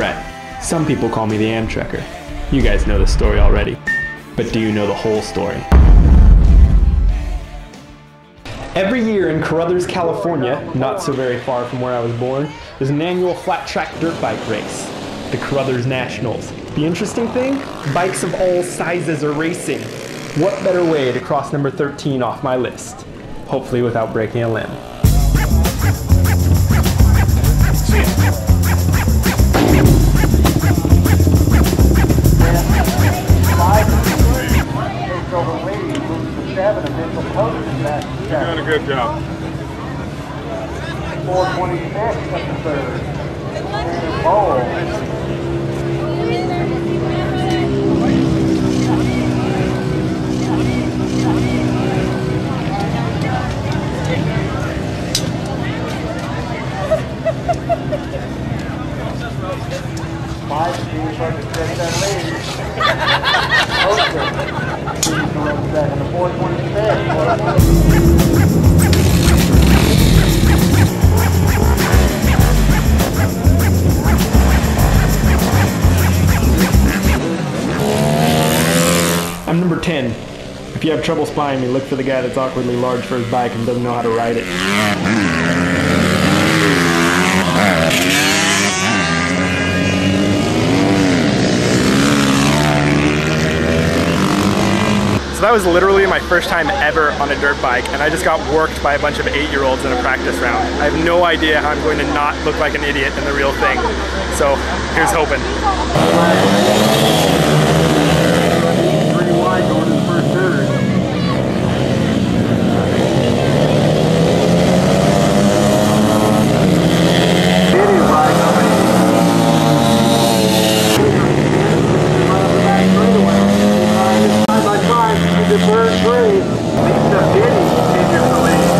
Brett. Some people call me the Amtrekker. You guys know the story already. But do you know the whole story? Every year in Caruthers, California, not so very far from where I was born, there's an annual flat track dirt bike race, the Caruthers Nationals. The interesting thing? Bikes of all sizes are racing. What better way to cross number 13 off my list? Hopefully without breaking a limb. You're doing a good job. 426 at the third. Bowl. Five speed for the six that lead. Oster. Speed for the second. The 426. I'm number 10. If you have trouble spying me, look for the guy that's awkwardly large for his bike and doesn't know how to ride it. So that was literally my first time ever on a dirt bike, and I just got worked by a bunch of eight-year-olds in a practice round. I have no idea how I'm going to not look like an idiot in the real thing. So here's hoping. Pretty wide going to the first third. Video right Five by five, to the third grade. Lisa in your lead.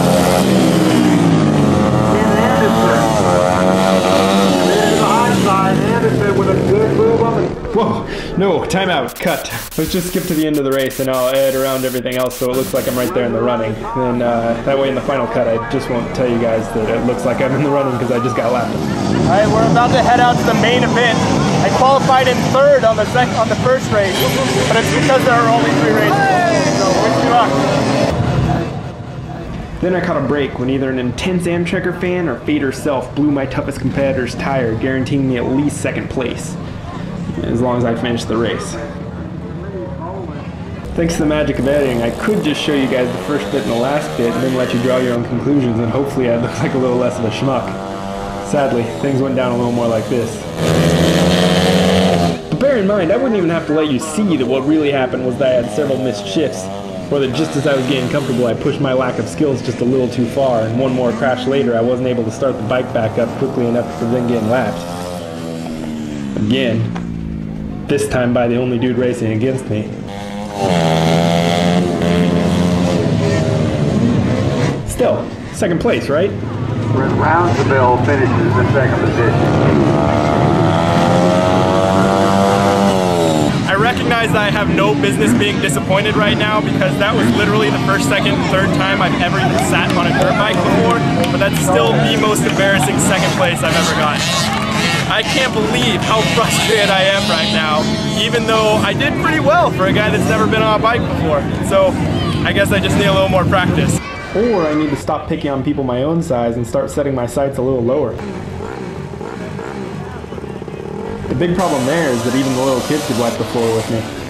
Ken Anderson. And then to the Anderson with a good move on the Whoa, no, timeout, cut. Let's just skip to the end of the race and I'll add around everything else so it looks like I'm right there in the running. Then uh, that way in the final cut I just won't tell you guys that it looks like I'm in the running because I just got lapped. All right, we're about to head out to the main event. I qualified in third on the sec- on the first race, but it's because there are only three races. So wish me luck. Then I caught a break when either an intense Amtrekker fan or fate herself blew my toughest competitor's tire, guaranteeing me at least second place. As long as I finished the race. Thanks to the magic of editing, I could just show you guys the first bit and the last bit and then let you draw your own conclusions and hopefully I'd look like a little less of a schmuck. Sadly, things went down a little more like this. But bear in mind, I wouldn't even have to let you see that what really happened was that I had several missed shifts, or that just as I was getting comfortable, I pushed my lack of skills just a little too far, and one more crash later, I wasn't able to start the bike back up quickly enough to prevent getting lapped. Again. This time by the only dude racing against me. Still, second place, right? Roundsville finishes in second position. Recognize that I have no business being disappointed right now because that was literally the first, second, third time I've ever even sat on a dirt bike before, but that's still the most embarrassing second place I've ever gotten. I can't believe how frustrated I am right now, even though I did pretty well for a guy that's never been on a bike before. So I guess I just need a little more practice. Or I need to stop picking on people my own size and start setting my sights a little lower. The big problem there is that even the little kids could wipe the floor with me.